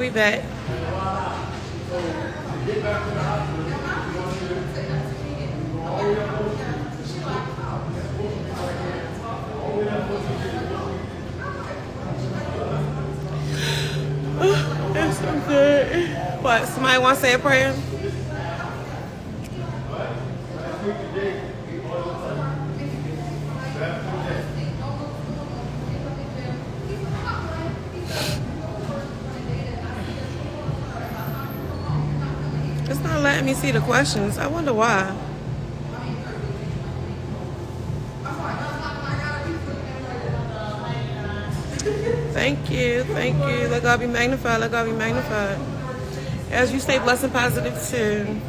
be back. It's so good. What? Somebody want to say a prayer? It's not letting me see the questions. I wonder why. Thank you, thank you. Let God be magnified, let God be magnified. As you stay blessed and positive too.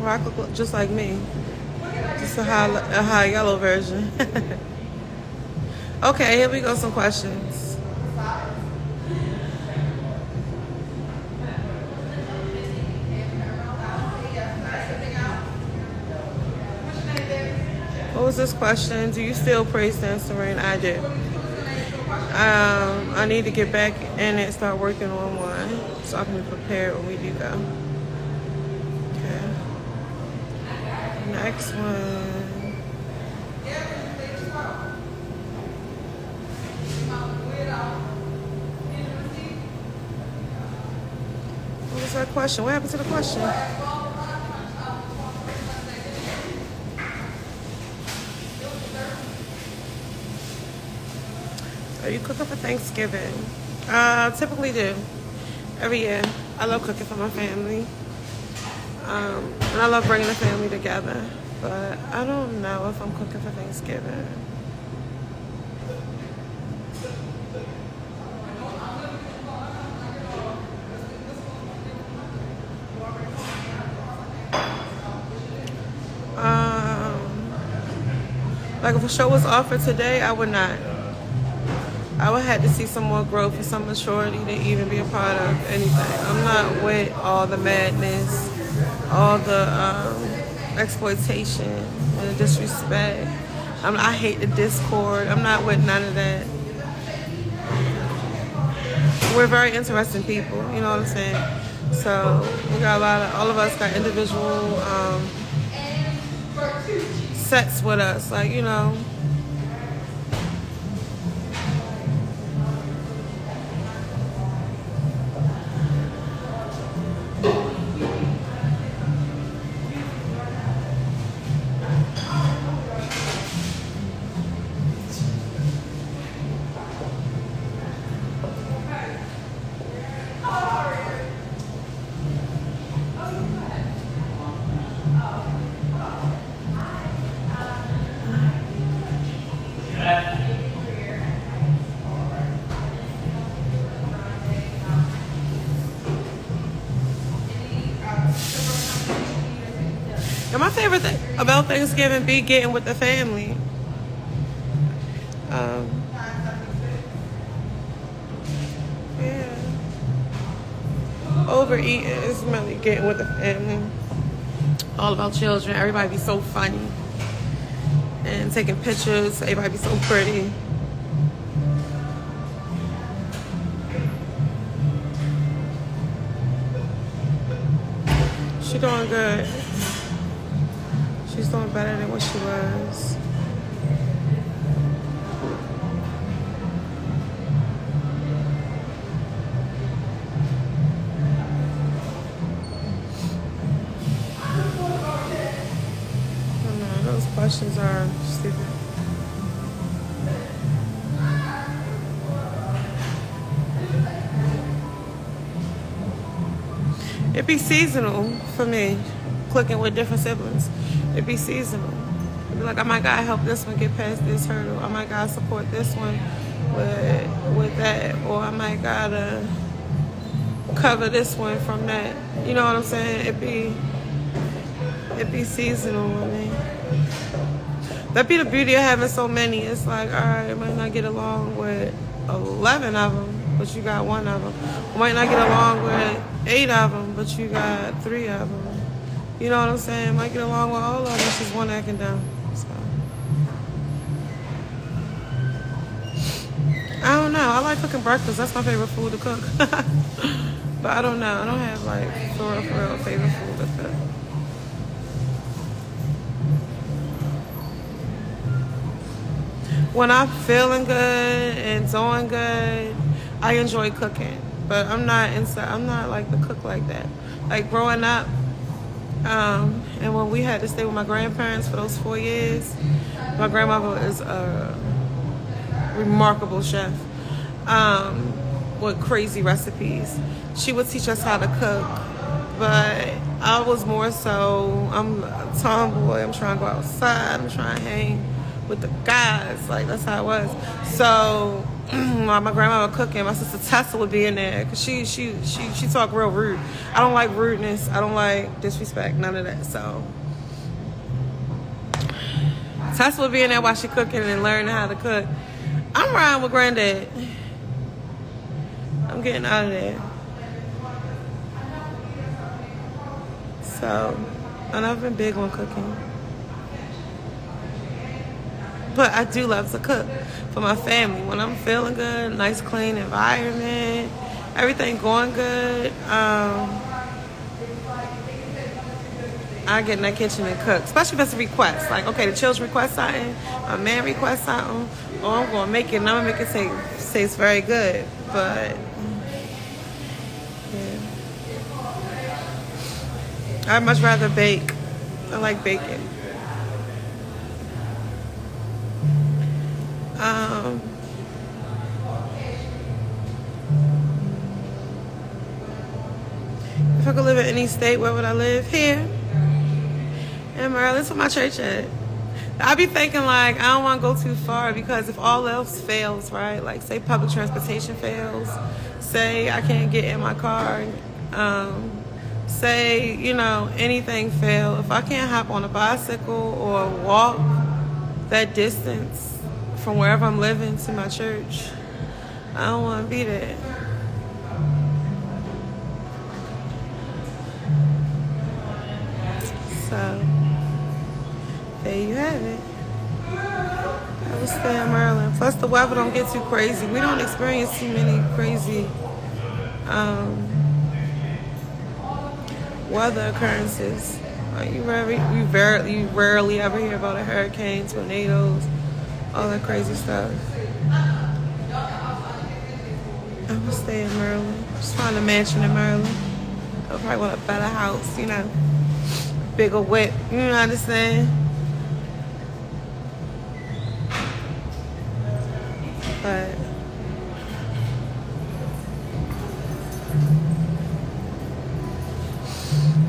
Rock just like me. Just a high, a high yellow version. okay, here we go, some questions. What was this question? Do you still praise dance rain? I do. Um, I need to get back in and start working on one so I can be prepared when we do go. Okay. Next one. What was that question? What happened to the question? Are you cooking for Thanksgiving? Uh, typically do. Every year. I love cooking for my family. Um, and I love bringing the family together. But I don't know if I'm cooking for Thanksgiving. Um, like if a show was offered today, I would not. I would have to see some more growth and some maturity to even be a part of anything. I'm not with all the madness, all the um, exploitation and the disrespect. I'm, I hate the discord. I'm not with none of that. We're very interesting people, you know what I'm saying? So we got a lot of, all of us got individual um, sets with us, like, you know, Thanksgiving be getting with the family. Um, yeah. Overeating is really getting with the family. All about children. Everybody be so funny. And taking pictures. Everybody be so pretty. She doing good. She's doing better than what she was. Questions are stupid. It be seasonal for me, clicking with different siblings. It be seasonal. It be like, oh my God, help this one get past this hurdle. Oh my God, support this one with with that, or I might gotta cover this one from that. You know what I'm saying? It'd be it'd be seasonal with me. That'd be the beauty of having so many. It's like, all right, I might not get along with 11 of them, but you got one of them. I might not get along with eight of them, but you got three of them. You know what I'm saying? Might get along with all of them, it's just one acting down. So. I don't know. I like cooking breakfast. That's my favorite food to cook. but I don't know. I don't have like for real, for real favorite food to cook. When I'm feeling good and doing good, I enjoy cooking. But I'm not inside. I'm not like the cook like that. Like growing up, um, and when we had to stay with my grandparents for those four years, my grandmother is a remarkable chef um, with crazy recipes. She would teach us how to cook, but I was more so, I'm a tomboy, I'm trying to go outside, I'm trying to hang with the guys. Like, that's how it was. So, while my grandma was cooking, my sister Tessa would be in there because she, she, she, she talked real rude. I don't like rudeness. I don't like disrespect, none of that. So, Tessa would be in there while she cooking and learning how to cook. I'm riding with granddad. I'm getting out of there. So, and I've been big on cooking. But I do love to cook for my family. When I'm feeling good, nice clean environment, everything going good, um, I get in that kitchen and cook. Especially if it's a request. Like, okay, the children request something, a man request something, oh, I'm gonna make it and I'm gonna make it taste, taste very good. But. I'd much rather bake. I like baking. I could live in any state, where would I live? Here. In Maryland, that's where my church at. I be thinking like I don't want to go too far because if all else fails, right? Like say public transportation fails, say I can't get in my car, um, say you know anything fail. If I can't hop on a bicycle or walk that distance from wherever I'm living to my church. I don't want to be there. So, there you have it. I will stay in Maryland. Plus, the weather don't get too crazy. We don't experience too many crazy um, weather occurrences. You, rarely, you, rarely, you rarely ever hear about a hurricane, tornadoes, all that crazy stuff. I'm gonna stay in Maryland. Just find a mansion in Maryland. I probably want a better house, you know. Bigger whip, you know what I'm saying? But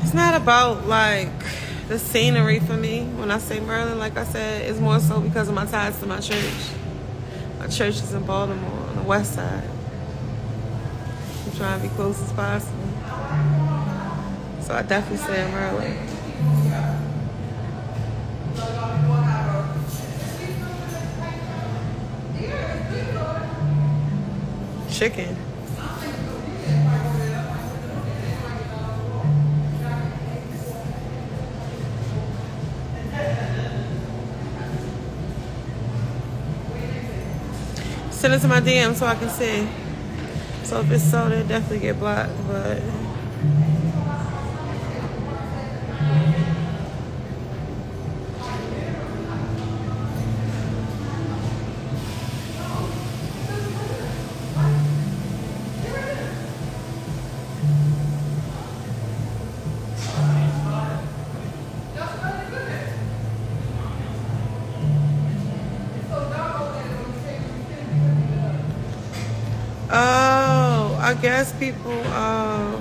it's not about like the scenery for me when I say Maryland, like I said, it's more so because of my ties to my church. My church is in Baltimore on the west side. I'm trying to be close as possible. So I definitely say Maryland. Chicken. Send it to my DM so I can see. So if it's so, they definitely get blocked, but. I guess people, uh,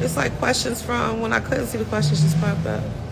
it's like questions from when I couldn't see the questions just popped up.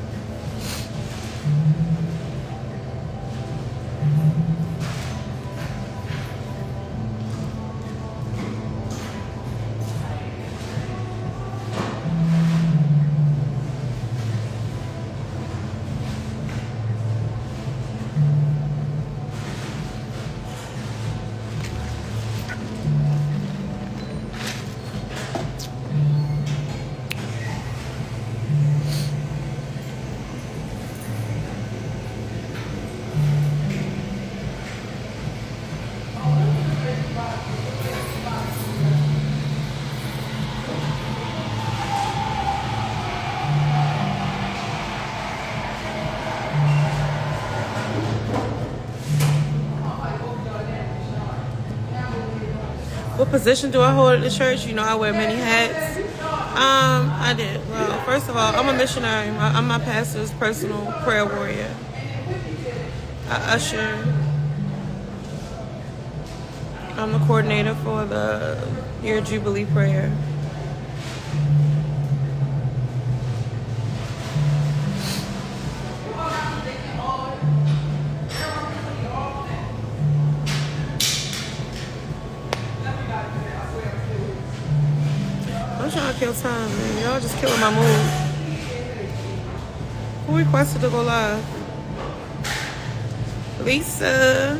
Position do I hold at the church? You know, I wear many hats. Um, I did. Well, first of all, I'm a missionary. I'm my pastor's personal prayer warrior. I usher. I'm the coordinator for the Year Jubilee Prayer. Time, man. Y'all just killing my mood. Who requested to go live? Lisa.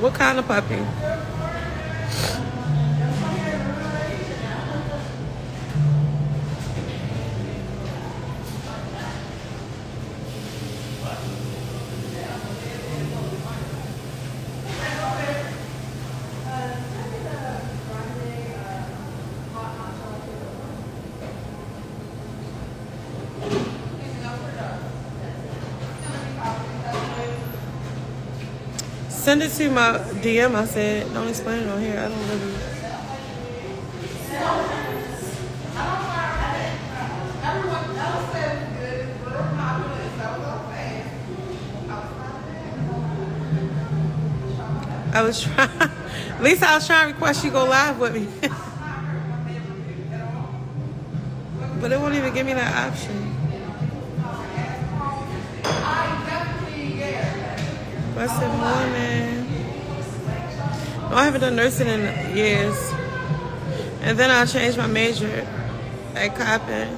What kind of puppy? Send it to my DM. I said, don't explain it on here. I don't really. I was trying. At least I was trying to request you go live with me. but it won't even give me that option. Blessed morning. Oh, I haven't done nursing in years. And then I changed my major at Coppin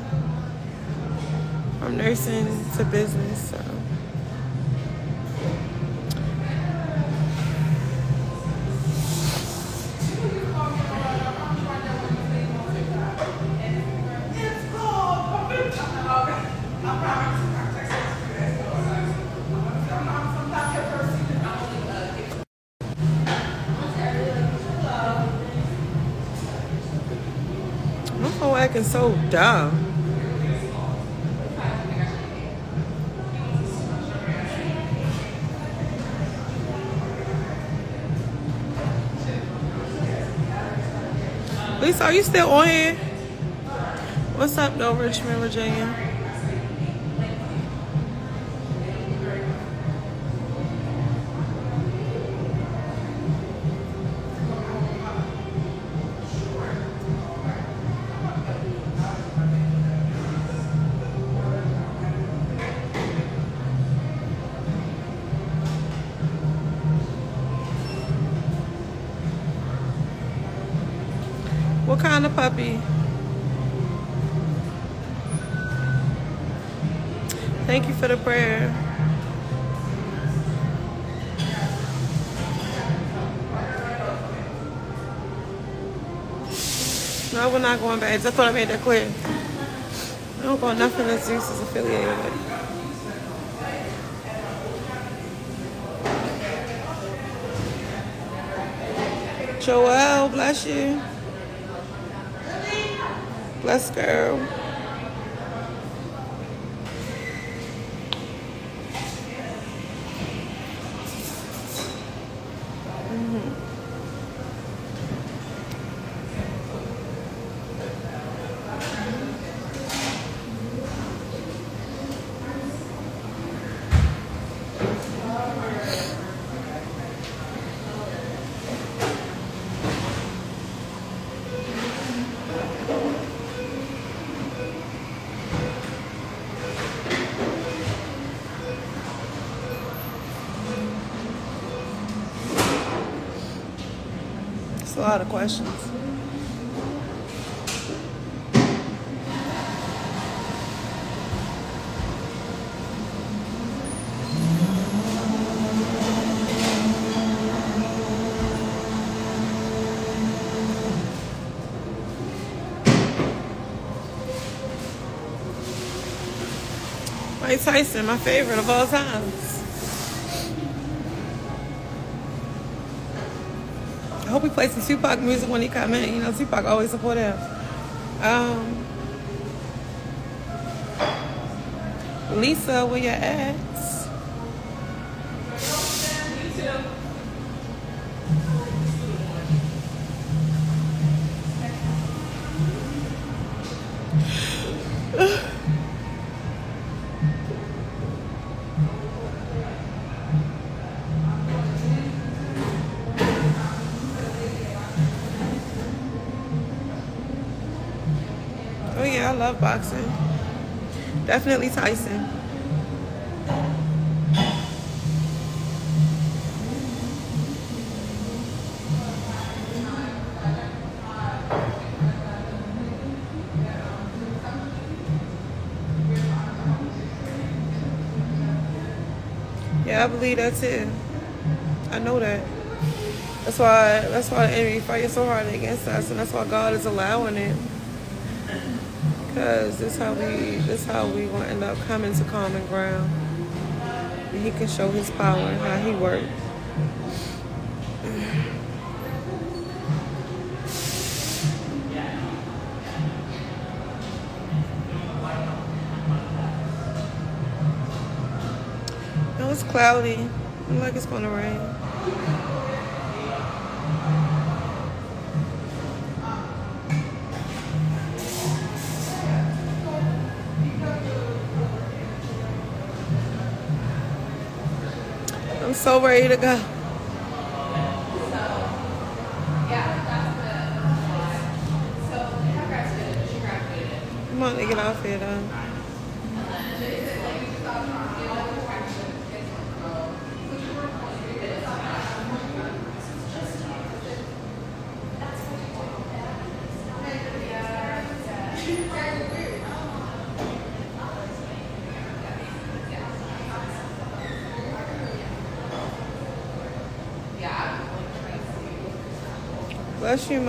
from nursing to business. So. Dumb. Lisa, are you still on here? What's up, though, Richmond, Virginia? Kind of puppy? Thank you for the prayer. No, we're not going back. I thought I made that clear. I don't go nothing that Zeus is affiliated with. Joelle, bless you. Let's go. Lot of questions. Mike Tyson, my favorite of all times. Hope he plays some Tupac music when he come in. You know, Tupac always support him. Um, Lisa, where you at? Definitely Tyson. Yeah, I believe that too. I know that. That's why that's why the enemy fighting so hard against us, and that's why God is allowing it. Cause this how we this how we gonna end up coming to common ground. And he can show his power and how he works. No, it's cloudy. Like it's gonna rain. So ready to go. Come on, to get off here though. Bless you.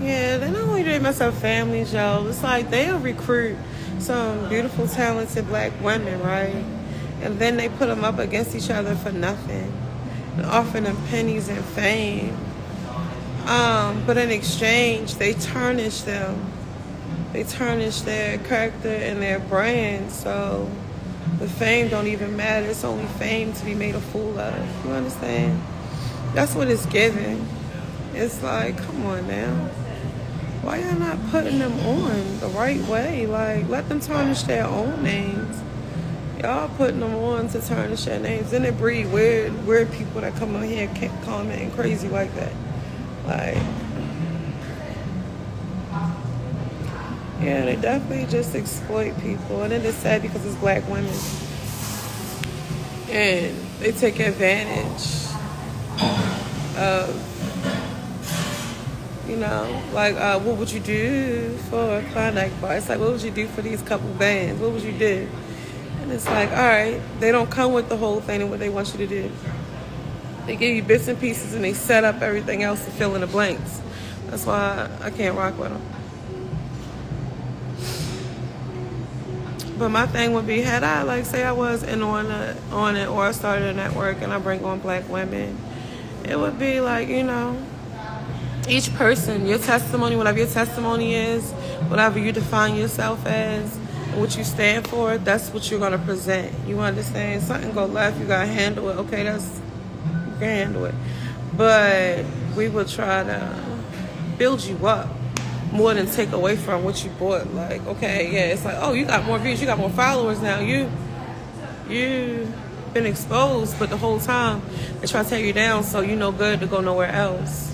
Yeah, they not only do they mess up families, y'all. It's like they'll recruit some beautiful, talented black women, right? And then they put them up against each other for nothing offering them pennies and fame. Um, but in exchange, they tarnish them. They tarnish their character and their brand. So the fame don't even matter. It's only fame to be made a fool of. You understand? That's what it's giving. It's like, come on now. Why y'all not putting them on the right way? Like, let them tarnish their own names. Y'all putting them on to tarnish their names. Then it breed weird, weird people that come on here and commenting crazy like that. Like, yeah, they definitely just exploit people. And then it's sad because it's black women. And they take advantage of you know, like, uh, what would you do for a Klondike bar? It's like, what would you do for these couple bands? What would you do? And it's like, all right, they don't come with the whole thing and what they want you to do. They give you bits and pieces and they set up everything else to fill in the blanks. That's why I can't rock with them. But my thing would be, had I, like, say I was in on, a, on it or I started a network and I bring on black women, it would be like, you know, each person, your testimony, whatever your testimony is, whatever you define yourself as, what you stand for, that's what you're gonna present. You understand? Something go left, you gotta handle it. Okay, that's you can handle it. But we will try to build you up more than take away from what you bought. Like, okay, yeah, it's like, oh, you got more views, you got more followers now. You, you been exposed, but the whole time they try to tear you down, so you know good to go nowhere else.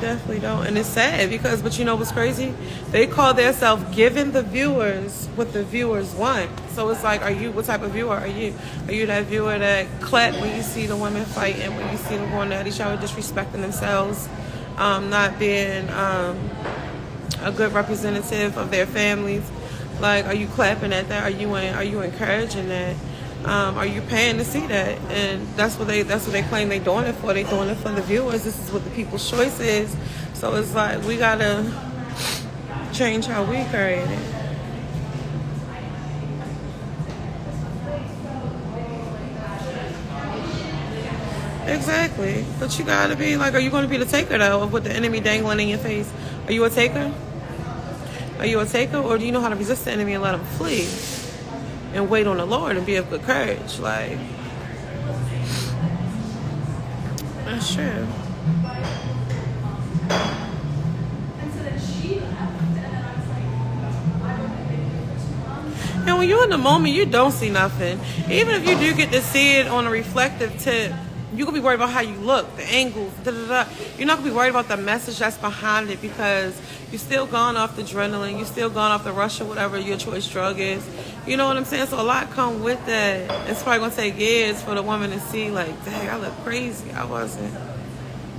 Definitely don't. And it's sad because, but you know what's crazy? They call themselves giving the viewers what the viewers want. So it's like, are you, what type of viewer are you? Are you that viewer that clap when you see the women fighting, when you see them going at each other, disrespecting themselves, um, not being um, a good representative of their families? Like, are you clapping at that? Are you, are you encouraging that? Um, are you paying to see that? And that's what they that's what they claim they're doing it for. They're doing it for the viewers. This is what the people's choice is. So it's like we gotta change how we create it. Exactly. But you gotta be like, are you gonna be the taker though of the enemy dangling in your face? Are you a taker? Are you a taker or do you know how to resist the enemy and let him flee? And wait on the Lord and be of good courage. Like that's true. And when you're in the moment, you don't see nothing. Even if you do get to see it on a reflective tip, you could be worried about how you look, the angles, da da da. You're not gonna be worried about the message that's behind it because you're still gone off the adrenaline, you're still gone off the rush or whatever your choice drug is. You know what I'm saying? So a lot come with that. It's probably gonna take years for the woman to see like, dang, I look crazy. I wasn't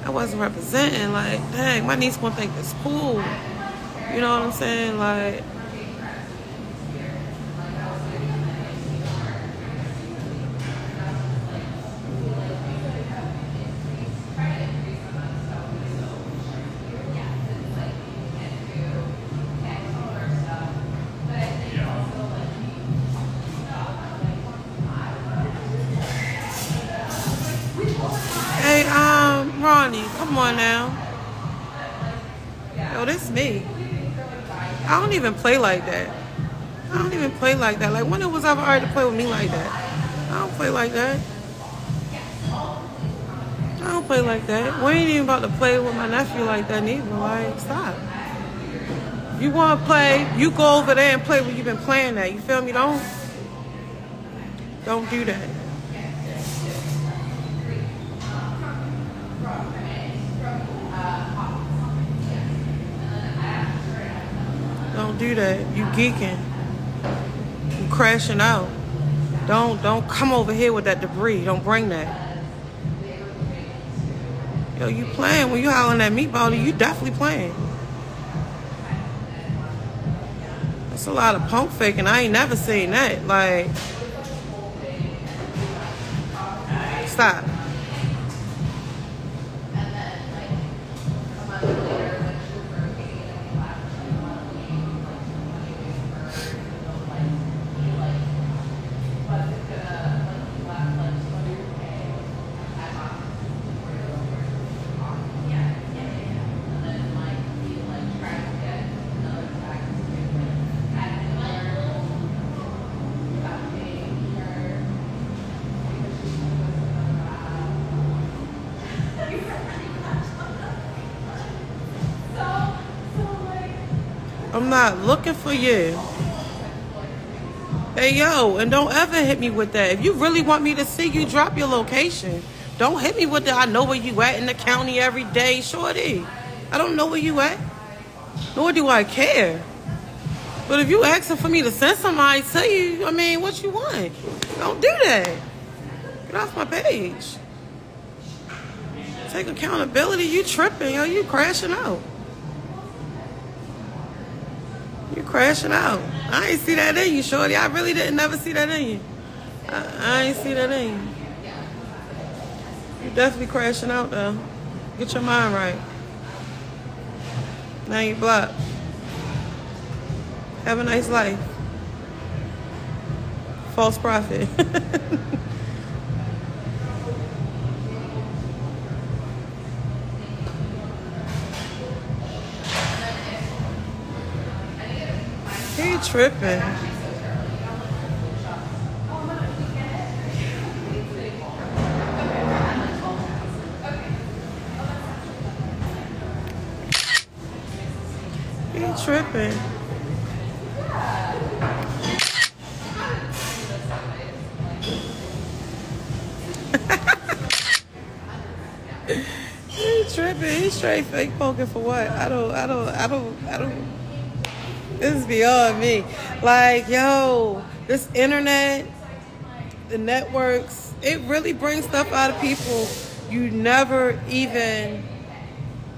I wasn't representing, like, dang, my niece gonna think it's cool. You know what I'm saying? Like This me. I don't even play like that. I don't even play like that. Like, when it was ever hard to play with me like that? I don't play like that. I don't play like that. We ain't even about to play with my nephew like that neither. Like, stop. You want to play, you go over there and play where you've been playing at. You feel me? Don't, don't do that. Don't do that. You geeking. You crashing out. Don't don't come over here with that debris. Don't bring that. Yo, you playing when you hollering at meatball, you definitely playing. That's a lot of punk faking. I ain't never seen that. Like stop. I'm not looking for you. Hey, yo, and don't ever hit me with that. If you really want me to see you, drop your location. Don't hit me with that. I know where you at in the county every day. Shorty, I don't know where you at. Nor do I care. But if you asking for me to send somebody to you, I mean, what you want? Don't do that. Get off my page. Take accountability. You tripping, yo. You crashing out. You crashing out. I ain't see that in you, shorty. I really didn't never see that in you. I, I ain't see that in you. You definitely crashing out though. Get your mind right. Now you blocked. Have a nice life. False prophet. tripping. He tripping. he tripping. He's straight fake poking for what? I don't. I don't. I don't. I don't. This is beyond me. Like, yo, this internet, the networks, it really brings stuff out of people you never even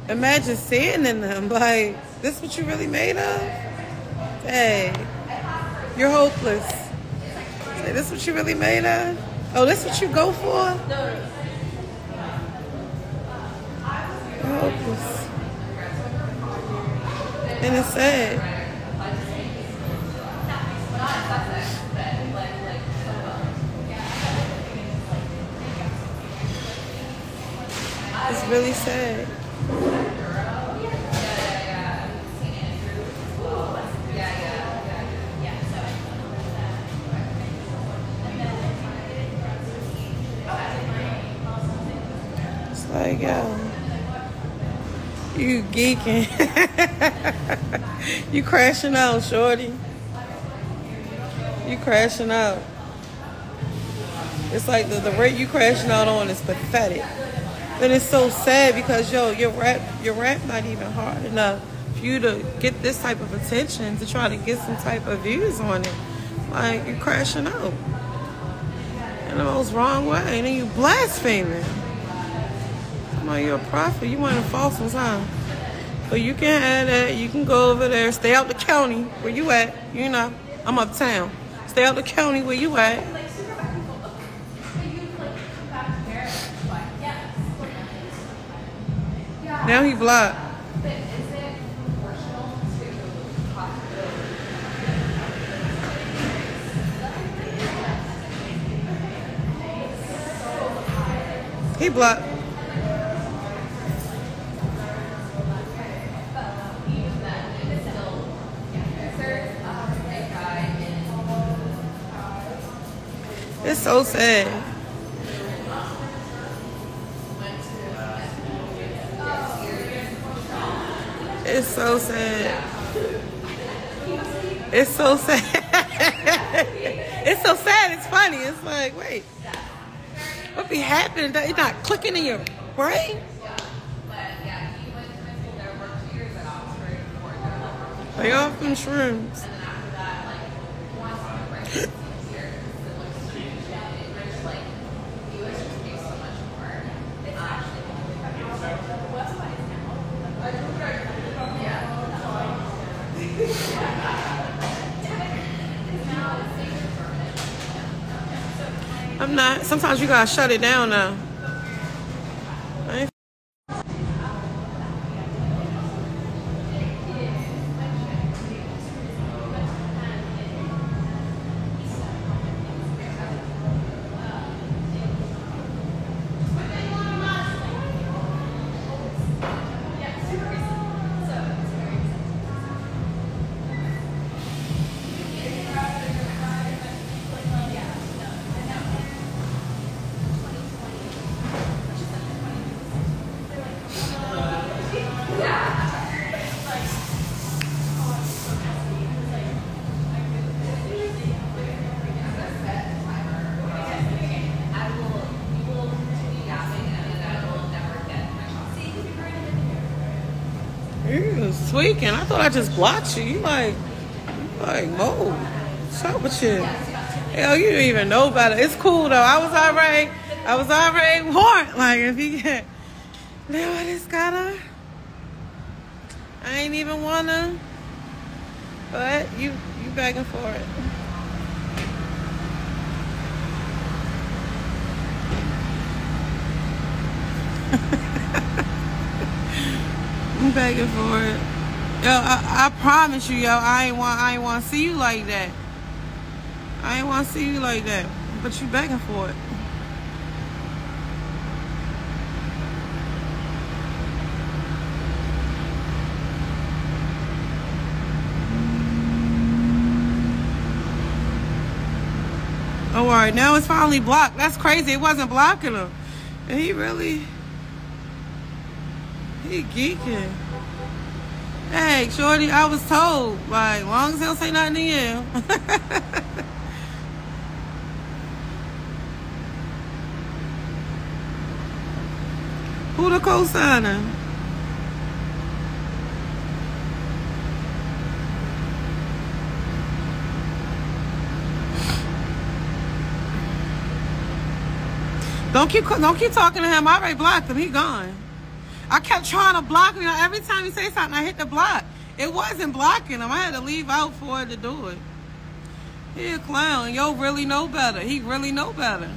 imagine seeing in them. Like, this what you really made of? Hey, you're hopeless. Hey, this what you really made of? Oh, this what you go for? Hopeless. And it's sad. It's really sad. It's like, yo, you geeking. you crashing out, shorty. You crashing out. It's like the, the rate you crashing out on is pathetic. And it's so sad because yo, your rap your rap not even hard enough for you to get this type of attention to try to get some type of views on it. Like you're crashing out. In the most wrong way. And then you blaspheming. Come on, you're a prophet. You want to some time. But you can have that. You can go over there. Stay out the county where you at. You know, I'm uptown. Stay out the county where you at. Now he blocked. He blocked. It's so sad. It's so sad. It's so sad. it's so sad. It's funny. It's like, wait, what be happening? That it's not clicking in your brain? They off them shrooms. I'm not. Sometimes you gotta shut it down now. Tweaking. I thought I just blocked you. You like, like, whoa, what's up with you? Hell, you didn't even know about it. It's cool though. I was already, I was already warned. Like if you get, now I just gotta. I ain't even wanna. But you, you begging for it. I'm begging for it. Yo, I, I promise you, yo, I ain't want I ain't want to see you like that. I ain't want to see you like that. But you begging for it. Oh, all right, now it's finally blocked. That's crazy. It wasn't blocking him. And he really, he geeking. Hey, Shorty, I was told, like, long as he don't say nothing to you. Who the co-signer? Don't keep don't keep talking to him. I already blocked him. He gone. I kept trying to block him. Every time he say something, I hit the block. It wasn't blocking him. I had to leave out for it to do it. He a clown. Yo really know better. He really know better.